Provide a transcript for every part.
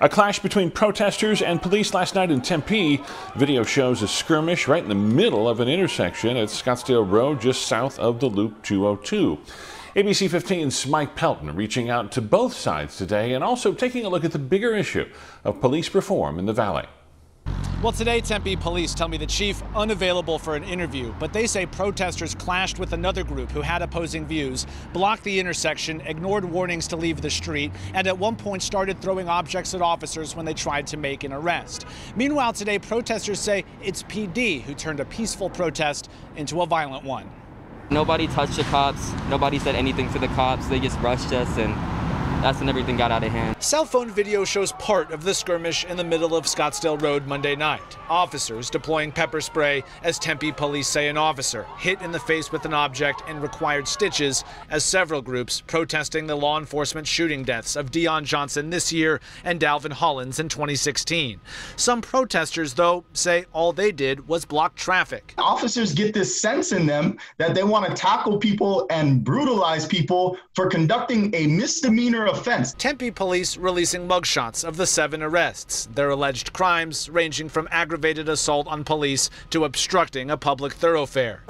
A clash between protesters and police last night in Tempe. Video shows a skirmish right in the middle of an intersection at Scottsdale Road just south of the Loop 202. ABC 15's Mike Pelton reaching out to both sides today and also taking a look at the bigger issue of police reform in the valley. Well, today, Tempe police tell me the chief unavailable for an interview, but they say protesters clashed with another group who had opposing views, blocked the intersection, ignored warnings to leave the street, and at one point started throwing objects at officers when they tried to make an arrest. Meanwhile, today, protesters say it's PD who turned a peaceful protest into a violent one. Nobody touched the cops. Nobody said anything to the cops. They just rushed us and that's when everything got out of hand. Cell phone video shows part of the skirmish in the middle of Scottsdale Road Monday night. Officers deploying pepper spray as Tempe police say an officer hit in the face with an object and required stitches as several groups protesting the law enforcement shooting deaths of Dion Johnson this year and Dalvin Hollins in 2016. Some protesters, though, say all they did was block traffic. Officers get this sense in them that they want to tackle people and brutalize people for conducting a misdemeanor offense. Tempe police releasing mugshots of the seven arrests. Their alleged crimes ranging from aggravated assault on police to obstructing a public thoroughfare.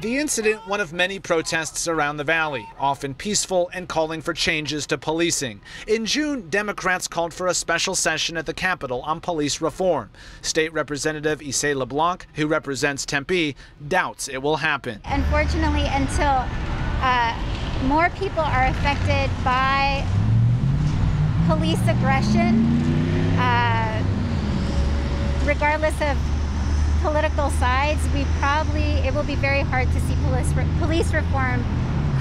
The incident, one of many protests around the valley, often peaceful and calling for changes to policing. In June, Democrats called for a special session at the Capitol on police reform. State Representative Isela Blanc, who represents Tempe, doubts it will happen. Unfortunately, until uh, more people are affected by police aggression, uh, regardless of political sides, we probably, it will be very hard to see police, police reform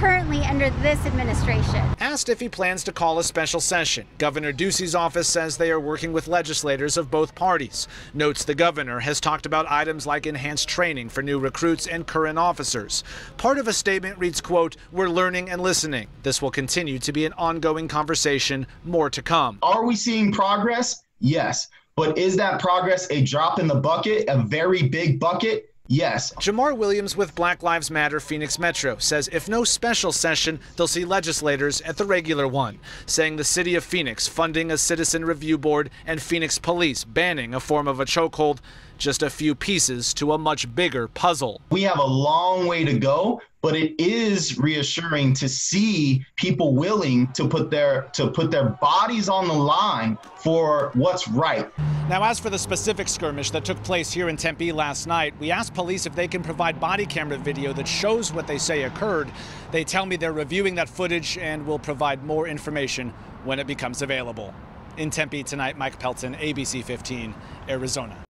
currently under this administration. Asked if he plans to call a special session, Governor Ducey's office says they are working with legislators of both parties. Notes the governor has talked about items like enhanced training for new recruits and current officers. Part of a statement reads, quote, we're learning and listening. This will continue to be an ongoing conversation, more to come. Are we seeing progress? Yes. But is that progress a drop in the bucket, a very big bucket? Yes. Jamar Williams with Black Lives Matter Phoenix Metro says if no special session, they'll see legislators at the regular one, saying the city of Phoenix funding a citizen review board and Phoenix police banning a form of a chokehold, just a few pieces to a much bigger puzzle. We have a long way to go, but it is reassuring to see people willing to put their to put their bodies on the line for what's right. Now, as for the specific skirmish that took place here in Tempe last night, we asked police if they can provide body camera video that shows what they say occurred. They tell me they're reviewing that footage and will provide more information when it becomes available. In Tempe tonight, Mike Pelton, ABC 15, Arizona.